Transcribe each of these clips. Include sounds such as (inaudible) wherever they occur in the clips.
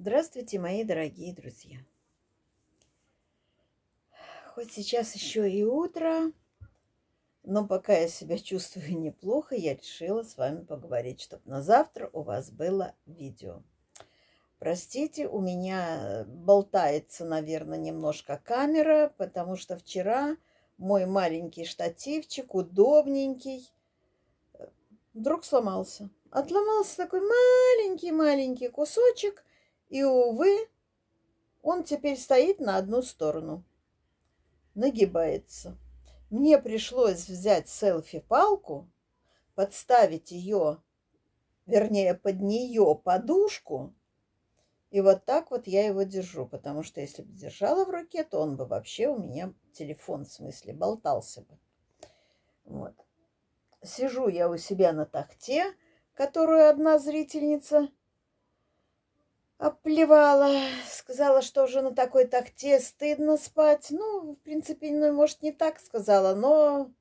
Здравствуйте, мои дорогие друзья. Хоть сейчас еще и утро, но пока я себя чувствую неплохо, я решила с вами поговорить, чтобы на завтра у вас было видео. Простите, у меня болтается, наверное, немножко камера, потому что вчера мой маленький штативчик, удобненький, вдруг сломался. Отломался такой маленький-маленький кусочек, и, увы, он теперь стоит на одну сторону, нагибается. Мне пришлось взять селфи-палку, подставить ее, вернее, под нее подушку, и вот так вот я его держу, потому что если бы держала в руке, то он бы вообще у меня, телефон в смысле, болтался бы. Вот. Сижу я у себя на тахте, которую одна зрительница оплевала, сказала, что уже на такой тахте стыдно спать. Ну, в принципе, ну, может, не так сказала, но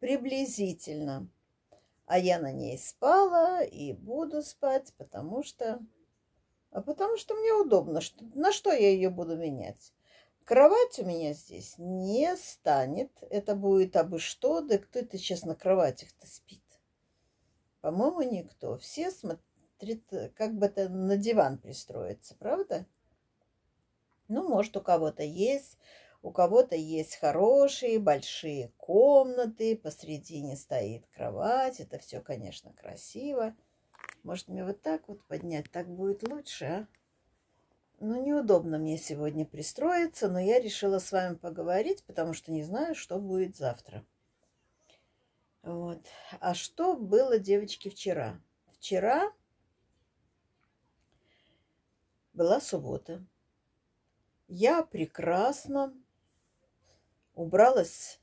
приблизительно. А я на ней спала и буду спать, потому что... А потому что мне удобно. Что... На что я ее буду менять? Кровать у меня здесь не станет. Это будет абы что. Да кто это сейчас на кроватях-то спит? По-моему, никто. Все смотрят как бы это на диван пристроиться, правда? Ну, может, у кого-то есть, у кого-то есть хорошие большие комнаты, посредине стоит кровать, это все, конечно, красиво. Может, мне вот так вот поднять, так будет лучше, а? Ну, неудобно мне сегодня пристроиться, но я решила с вами поговорить, потому что не знаю, что будет завтра. Вот. А что было, девочки, вчера? Вчера была суббота. Я прекрасно убралась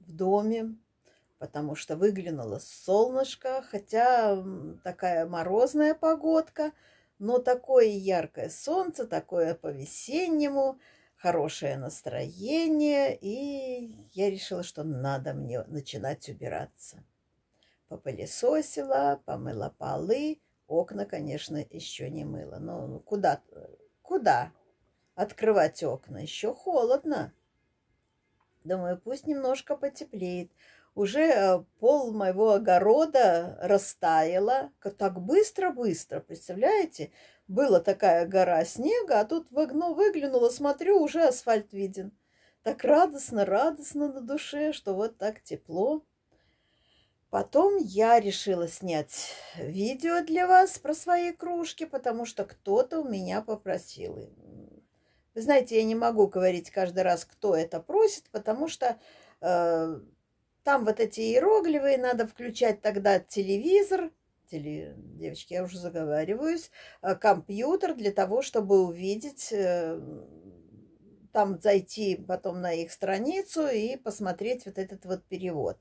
в доме, потому что выглянуло солнышко, хотя такая морозная погодка, но такое яркое солнце, такое по-весеннему, хорошее настроение, и я решила, что надо мне начинать убираться. Попылесосила, помыла полы, Окна, конечно, еще не мыло. Но ну, куда, куда открывать окна? Еще холодно. Думаю, пусть немножко потеплеет. Уже э, пол моего огорода растаяло. Так быстро-быстро, представляете? Была такая гора снега, а тут в окно выглянула, смотрю, уже асфальт виден. Так радостно, радостно на душе, что вот так тепло. Потом я решила снять видео для вас про свои кружки, потому что кто-то у меня попросил. Вы знаете, я не могу говорить каждый раз, кто это просит, потому что э, там вот эти иероглифы, надо включать тогда телевизор, теле... девочки, я уже заговариваюсь, э, компьютер для того, чтобы увидеть, э, там зайти потом на их страницу и посмотреть вот этот вот перевод.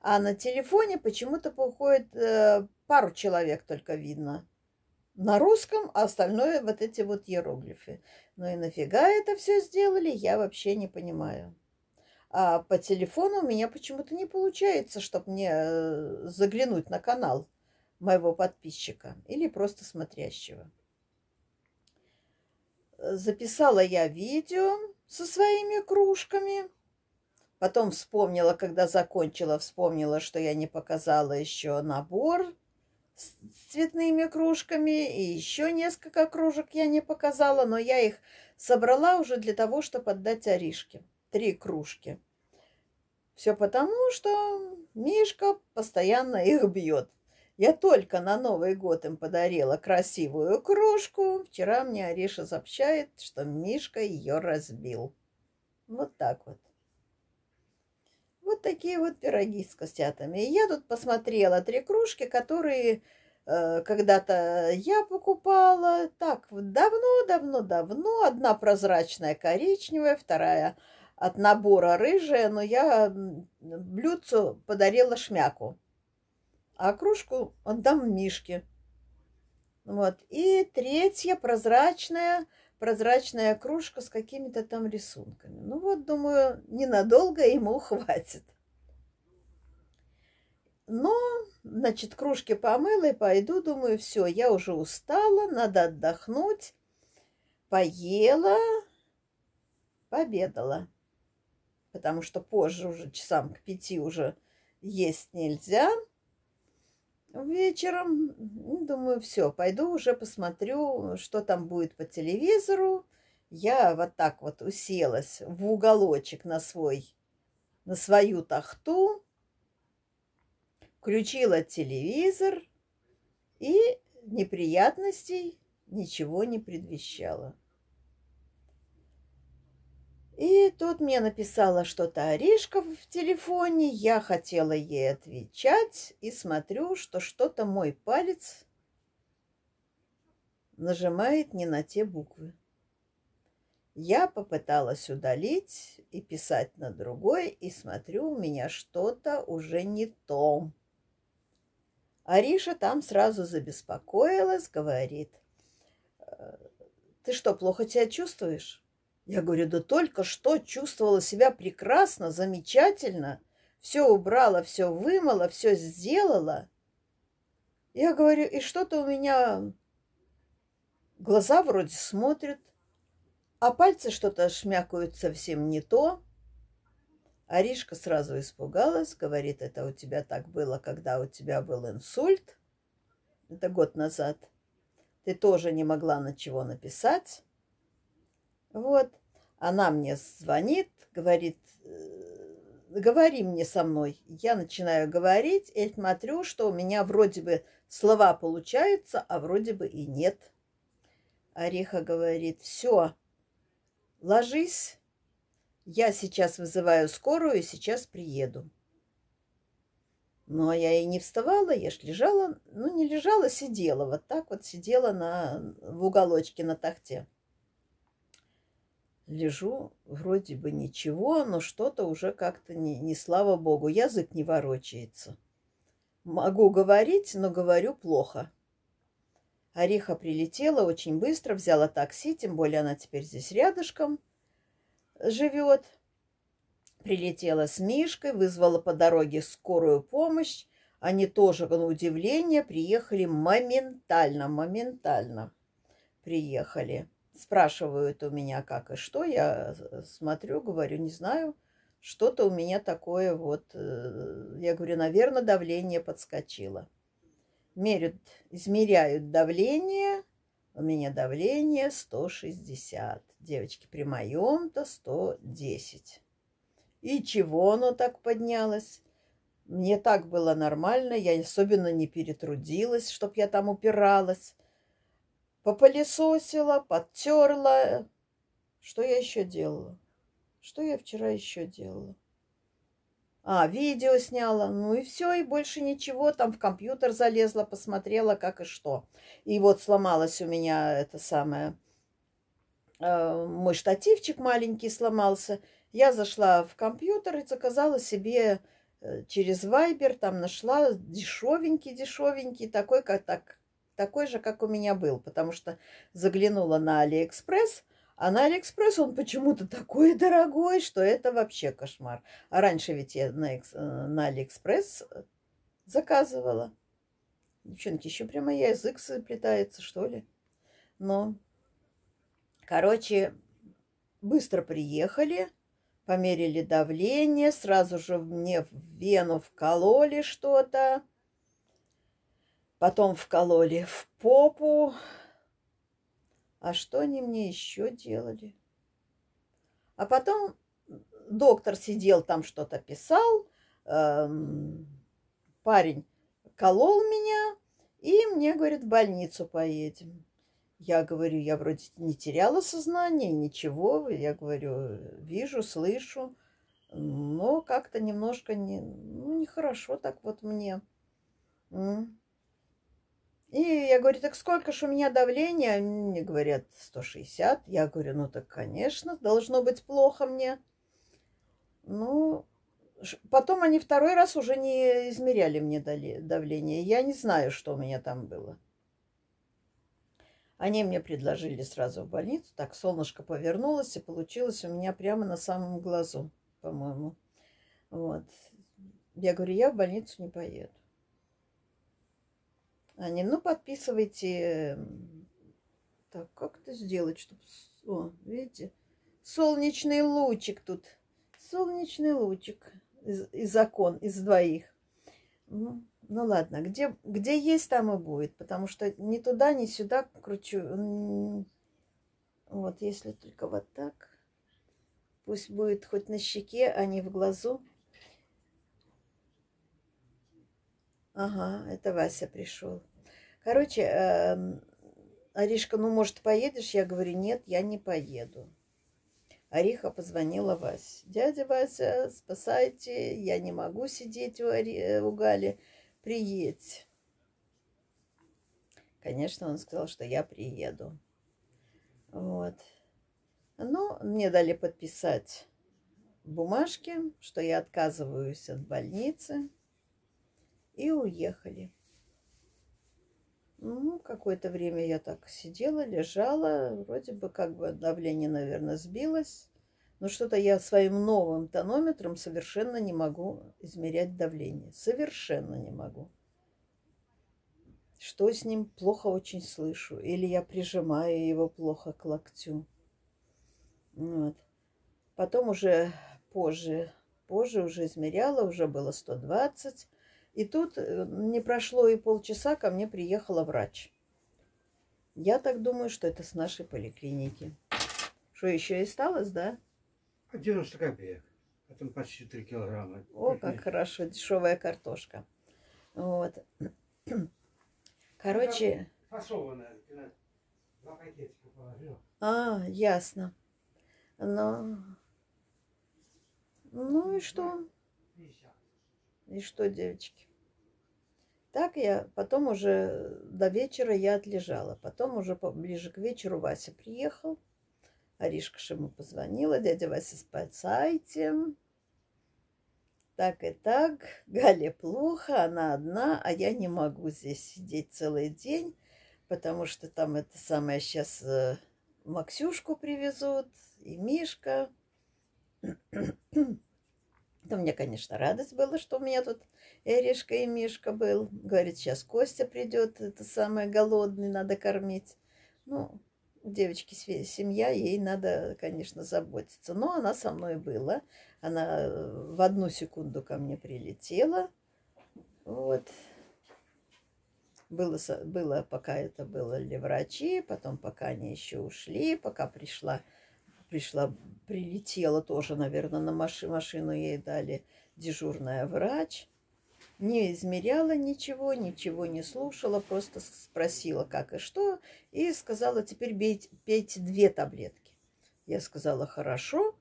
А на телефоне почему-то походит э, пару человек только видно. На русском, а остальное вот эти вот иероглифы. Ну и нафига это все сделали, я вообще не понимаю. А по телефону у меня почему-то не получается, чтобы мне э, заглянуть на канал моего подписчика или просто смотрящего. Записала я видео со своими кружками. Потом вспомнила, когда закончила, вспомнила, что я не показала еще набор с цветными кружками. И еще несколько кружек я не показала, но я их собрала уже для того, чтобы отдать Аришке. Три кружки. Все потому, что Мишка постоянно их бьет. Я только на Новый год им подарила красивую кружку. Вчера мне Ариша сообщает, что Мишка ее разбил. Вот так вот. Вот такие вот пироги с костятами. И я тут посмотрела три кружки, которые э, когда-то я покупала. Так, давно-давно-давно. Одна прозрачная коричневая, вторая от набора рыжая, но я блюдцу подарила шмяку. А кружку отдам Мишке. Вот. И третья прозрачная прозрачная кружка с какими-то там рисунками. Ну вот, думаю, ненадолго ему (laughs) хватит. Но, значит, кружки помыла и пойду, думаю, все, я уже устала, надо отдохнуть. поела, пообедала. Потому что позже уже часам к пяти уже есть нельзя. Вечером, думаю, все, пойду уже посмотрю, что там будет по телевизору. Я вот так вот уселась в уголочек на свой, на свою тахту, включила телевизор и неприятностей ничего не предвещало. И тут мне написала что-то Аришка в телефоне, я хотела ей отвечать и смотрю, что что-то мой палец нажимает не на те буквы. Я попыталась удалить и писать на другой, и смотрю, у меня что-то уже не то. Ариша там сразу забеспокоилась, говорит, «Э, ты что, плохо себя чувствуешь? Я говорю, да только что чувствовала себя прекрасно, замечательно. Все убрала, все вымыла, все сделала. Я говорю, и что-то у меня глаза вроде смотрят, а пальцы что-то шмякают совсем не то. Аришка сразу испугалась, говорит, это у тебя так было, когда у тебя был инсульт. Это год назад. Ты тоже не могла ничего написать. Вот. Она мне звонит, говорит, «Э, говори мне со мной. Я начинаю говорить и смотрю, что у меня вроде бы слова получаются, а вроде бы и нет. Ариха говорит, все, ложись, я сейчас вызываю скорую и сейчас приеду. Ну, а я и не вставала, я ж лежала, ну, не лежала, сидела, вот так вот сидела на, в уголочке на тахте. Лежу, вроде бы ничего, но что-то уже как-то не, не слава богу, язык не ворочается. Могу говорить, но говорю плохо. Ариха прилетела очень быстро, взяла такси, тем более она теперь здесь рядышком живет. Прилетела с Мишкой, вызвала по дороге скорую помощь. Они тоже, на удивление, приехали моментально, моментально приехали. Спрашивают у меня, как и что. Я смотрю, говорю, не знаю, что-то у меня такое вот. Э, я говорю, наверное, давление подскочило. Мерят, измеряют давление. У меня давление 160. Девочки, при моем-то 110. И чего оно так поднялось? Мне так было нормально, я особенно не перетрудилась, чтоб я там упиралась. Попылесосила, подтерла. Что я еще делала? Что я вчера еще делала? А, видео сняла. Ну и все, и больше ничего. Там в компьютер залезла, посмотрела, как и что. И вот сломалась у меня это самое... Э, мой штативчик маленький сломался. Я зашла в компьютер и заказала себе э, через Вайбер, там нашла дешевенький-дешевенький, такой, как, так, такой же, как у меня был, потому что заглянула на Алиэкспресс, а на Алиэкспресс он почему-то такой (laughs) дорогой, что это вообще кошмар. А раньше ведь я на, э, на Алиэкспресс заказывала. Девчонки, еще прямо язык заплетается, что ли. Но, короче, быстро приехали, померили давление, сразу же мне в вену вкололи что-то, потом вкололи в попу. А что они мне еще делали? А потом доктор сидел там что-то писал, эм, парень колол меня, и мне, говорит, в больницу поедем. Я говорю, я вроде не теряла сознание, ничего. Я говорю, вижу, слышу, но как-то немножко не, ну, нехорошо так вот мне. И я говорю, так сколько же у меня давление? Мне говорят, 160. Я говорю, ну так, конечно, должно быть плохо мне. Ну, потом они второй раз уже не измеряли мне давление. Я не знаю, что у меня там было. Они мне предложили сразу в больницу. Так, солнышко повернулось, и получилось у меня прямо на самом глазу, по-моему. Вот. Я говорю, я в больницу не поеду. Они, ну, подписывайте Так, как это сделать, чтобы... О, видите? Солнечный лучик тут. Солнечный лучик из, окон, из двоих. Ну, ну ладно, где, где есть, там и будет, потому что ни туда, ни сюда кручу. Вот, если только вот так. Пусть будет хоть на щеке, а не в глазу. Ага, это Вася пришел. Короче, э, Аришка, ну, может, поедешь? Я говорю, нет, я не поеду. Ариха позвонила Васе. Дядя Вася, спасайте, я не могу сидеть у, Ари... у Гали, приедь. Конечно, он сказал, что я приеду. Вот. Ну, мне дали подписать бумажки, что я отказываюсь от больницы. И уехали. Ну, какое-то время я так сидела, лежала, вроде бы как бы давление, наверное, сбилось. Но что-то я своим новым тонометром совершенно не могу измерять давление. Совершенно не могу. Что с ним плохо очень слышу. Или я прижимаю его плохо к локтю. Вот. Потом уже позже, позже уже измеряла, уже было 120. И тут э, не прошло и полчаса, ко мне приехала врач. Я так думаю, что это с нашей поликлиники. Что, еще и осталось, да? 90 копеек. Это почти 3 килограмма. О, как хорошо, дешевая картошка. Вот. (clears throat) Короче... Фасованная. Два пакетика положил. А, ясно. Но... Ну и что? И что, девочки? Так я потом уже до вечера я отлежала. Потом уже ближе к вечеру Вася приехал. Аришка ему позвонила. Дядя Вася, спасайте. Так и так. Гале плохо, она одна, а я не могу здесь сидеть целый день, потому что там это самое сейчас э, Максюшку привезут и Мишка. Да мне, конечно, радость была, что у меня тут Эришка и Мишка был. Говорит, сейчас Костя придет, это самое голодный, надо кормить. Ну, у девочки семья, ей надо, конечно, заботиться. Но она со мной была. Она э, в одну секунду ко мне прилетела. Вот. Было, было пока это были врачи, потом пока они еще ушли, пока пришла пришла, прилетела тоже, наверное, на маши, машину ей дали дежурная врач. Не измеряла ничего, ничего не слушала, просто спросила, как и что, и сказала, теперь бейте, пейте две таблетки. Я сказала, хорошо,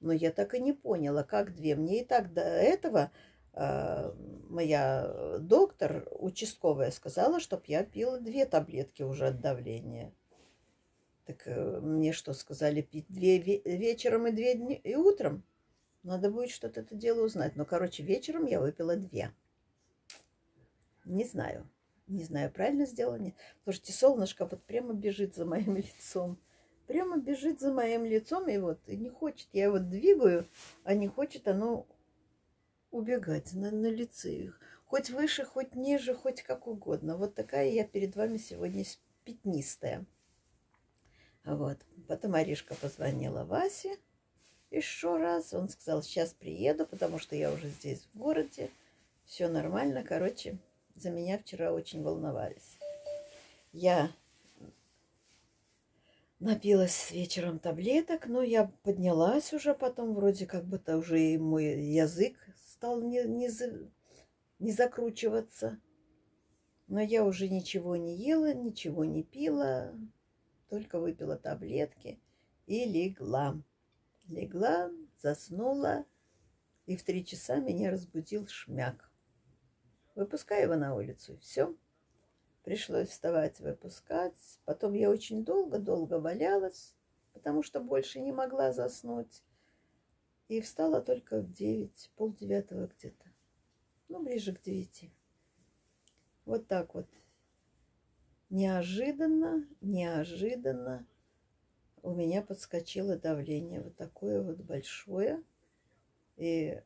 но я так и не поняла, как две. Мне и так до этого э, моя доктор участковая сказала, чтобы я пила две таблетки уже от давления. Так э, мне что, сказали пить две вечером и две дни и утром? Надо будет что-то это дело узнать. Но, короче, вечером я выпила две. Не знаю. Не знаю, правильно сделала, нет. Слушайте, солнышко вот прямо бежит за моим (laughs) лицом. Прямо бежит за моим лицом и вот и не хочет. Я его двигаю, а не хочет оно убегать на, на лице. Хоть выше, хоть ниже, хоть как угодно. Вот такая я перед вами сегодня пятнистая. Вот. Потом Аришка позвонила Васе еще раз. Он сказал, сейчас приеду, потому что я уже здесь в городе. Все нормально. Короче, за меня вчера очень волновались. Я напилась вечером таблеток, но я поднялась уже потом, вроде как будто уже и мой язык стал не, не, за, не закручиваться. Но я уже ничего не ела, ничего не пила, только выпила таблетки и легла. Легла, заснула, и в три часа меня разбудил шмяк. Выпускай его на улицу, и все. Пришлось вставать, выпускать. Потом я очень долго-долго валялась, потому что больше не могла заснуть. И встала только в девять, полдевятого где-то. Ну, ближе к девяти. Вот так вот неожиданно, неожиданно у меня подскочило давление вот такое вот большое. И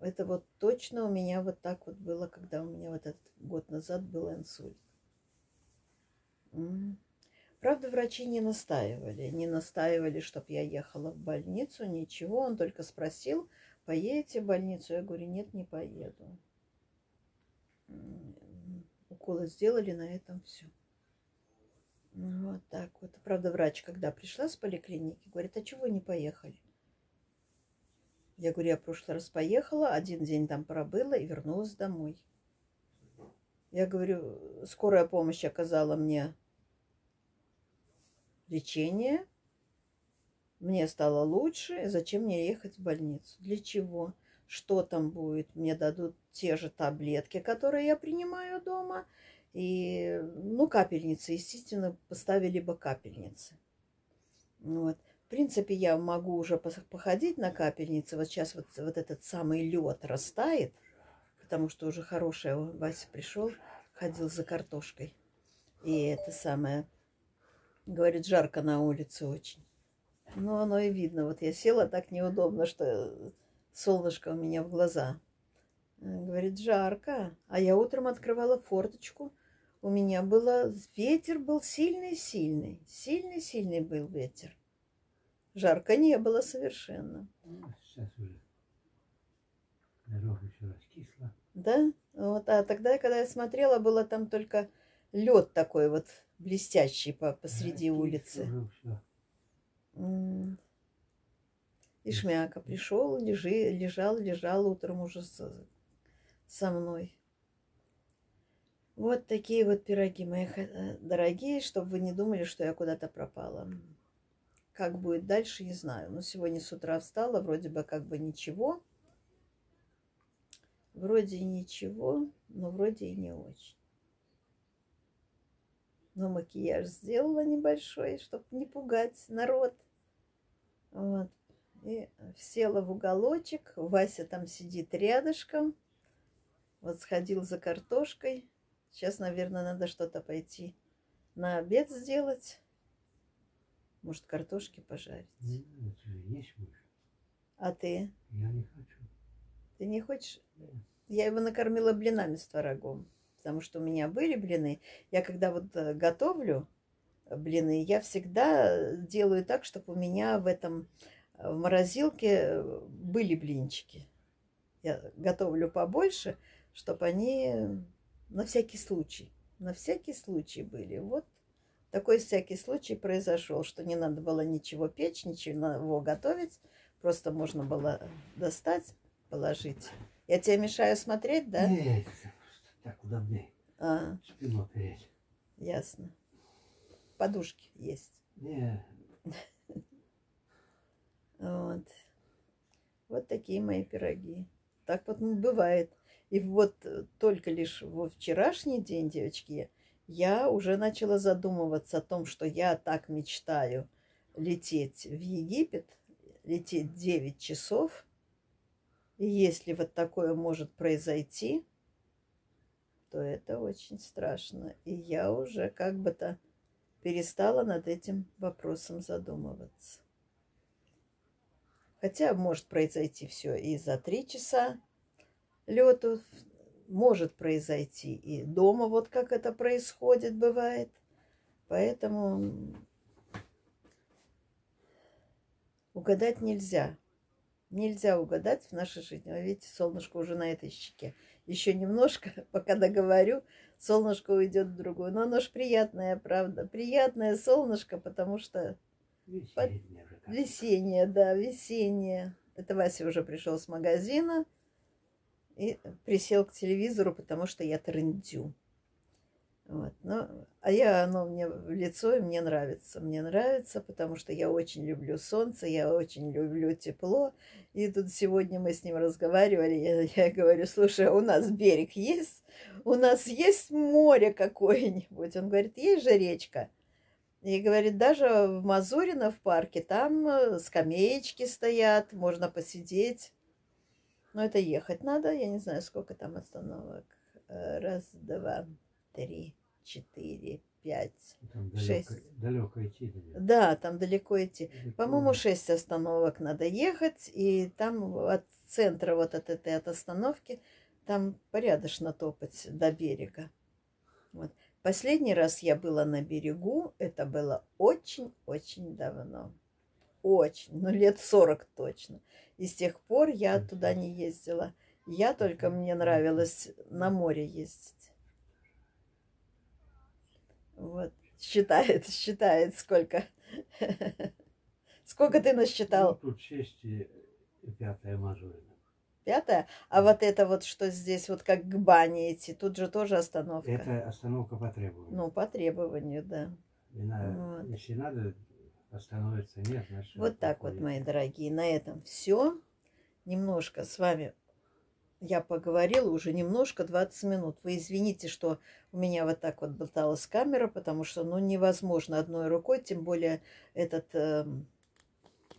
это вот точно у меня вот так вот было, когда у меня вот этот год назад был инсульт. Правда, врачи не настаивали, не настаивали, чтобы я ехала в больницу, ничего. Он только спросил, поедете в больницу? Я говорю, нет, не поеду. Уколы сделали, на этом все. Вот так вот. Правда, врач, когда пришла с поликлиники, говорит, а чего вы не поехали? Я говорю, я в прошлый раз поехала, один день там пробыла и вернулась домой. Я говорю, скорая помощь оказала мне лечение, мне стало лучше, зачем мне ехать в больницу? Для чего? Что там будет? Мне дадут те же таблетки, которые я принимаю дома, и, ну, капельницы, естественно, поставили бы капельницы. Вот. В принципе, я могу уже походить на капельнице. Вот сейчас вот, вот этот самый лед растает, потому что уже хорошая Вася пришел, ходил за картошкой. И это самое, говорит, жарко на улице очень. Ну, оно и видно. Вот я села так неудобно, что солнышко у меня в глаза. Говорит, жарко. А я утром открывала форточку. У меня было... Ветер был сильный-сильный. Сильный-сильный был ветер. Жарко не было совершенно. Сейчас уже дорога еще раскисла. Да? Вот, а тогда, когда я смотрела, было там только лед такой вот блестящий по, посреди Раскис улицы. И Шмяка пришел, лежи, лежал, лежал утром уже со, со мной. Вот такие вот пироги мои э, дорогие, чтобы вы не думали, что я куда-то пропала. Как будет дальше, не знаю. Но сегодня с утра встала, вроде бы как бы ничего. Вроде ничего, но вроде и не очень. Но макияж сделала небольшой, чтобы не пугать народ. Вот. И села в уголочек. Вася там сидит рядышком. Вот сходил за картошкой. Сейчас, наверное, надо что-то пойти на обед сделать. Может, картошки пожарить. Же есть больше. А ты? Я не хочу. Ты не хочешь? Я его накормила блинами с творогом. Потому что у меня были блины. Я когда вот э, готовлю блины, я всегда делаю так, чтобы у меня в этом э, в морозилке э, были блинчики. Я готовлю побольше, чтобы они на всякий случай, на всякий случай были. Вот такой всякий случай произошел, что не надо было ничего печь, ничего готовить. Просто можно было достать, положить. Я тебе мешаю смотреть, да? Нет, так удобнее. А, Спину опереть. ясно. Подушки есть. Не, Вот. Вот такие мои пироги. Так вот ну, бывает. И вот э, только лишь во вчерашний день, девочки, я уже начала задумываться о том, что я так мечтаю лететь в Египет, лететь 9 часов. И если вот такое может произойти, то это очень страшно. И я уже как бы-то перестала над этим вопросом задумываться. Хотя может произойти все и за три часа лету, может произойти и дома, вот как это происходит, бывает. Поэтому угадать нельзя. Нельзя угадать в нашей жизни. Вы видите, солнышко уже на этой щеке. Еще немножко, (laughs) пока договорю, солнышко уйдет в другую. Но оно ж приятное, правда. Приятное солнышко, потому что весеннее как. Весеннее, да, весеннее. Это Вася уже пришел с магазина и присел к телевизору, потому что я трындю. Вот. Ну, а я, оно мне в лицо, и мне нравится. Мне нравится, потому что я очень люблю солнце, я очень люблю тепло. И тут сегодня мы с ним разговаривали, я, (laughs) я говорю, слушай, а у нас берег есть? У нас есть море какое-нибудь? Он говорит, есть же речка. И говорит, даже в Мазурино в парке там э, скамеечки стоят, можно посидеть. Но это ехать надо, я не знаю, сколько там остановок. Э, Раз, два, три, четыре, пять. Там шесть. далеко, далеко идти. наверное. Да, там далеко идти. Далеко. По-моему, шесть остановок надо ехать, и там от центра, вот от этой от остановки, там порядочно топать до берега. Вот. Последний раз я была на берегу, это было очень-очень давно. Очень, ну лет сорок точно. И с тех пор я туда не ездила. Я только мне нравилось на море ездить. Вот, считает, считает, сколько. (laughs) Сколько ты насчитал? Ну, тут шесть и пятая мажорина. Пятая? А вот это вот, что здесь, вот как к бане идти, тут же тоже остановка. Это остановка по требованию. Ну, по требованию, да. И на- вот. Если надо, остановится, нет, значит... Вот так вот, проходит. мои дорогие, на этом все. Немножко с вами я поговорила, уже немножко, 20 минут. Вы извините, что у меня вот так вот болталась камера, потому что, ну, невозможно одной рукой, тем более этот эм,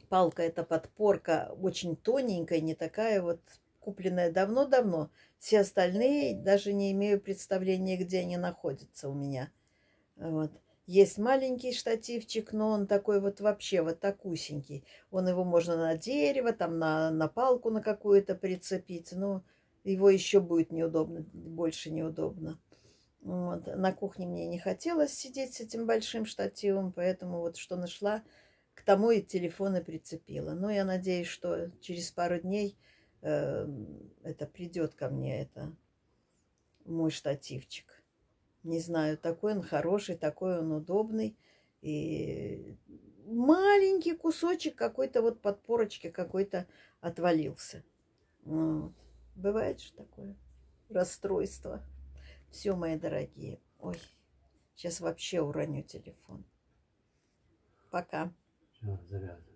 палка, эта подпорка очень тоненькая, не такая вот купленная давно-давно. Все остальные даже не имею представления, где они находятся у меня. Вот. Есть маленький штативчик, но он такой вот вообще вот такусенький. Он его можно на дерево, там на, на палку на какую-то прицепить, но его еще будет неудобно, больше неудобно. Вот. На кухне мне не хотелось сидеть с этим большим штативом, поэтому вот что нашла, к тому и телефон и прицепила. Но я надеюсь, что через пару дней э, это придет ко мне, это мой штативчик. Не знаю, такой он хороший, такой он удобный. И маленький кусочек какой-то вот подпорочки какой-то отвалился. Вот. Бывает же такое расстройство. Все, мои дорогие. Ой, сейчас вообще уроню телефон. Пока. Завязывай.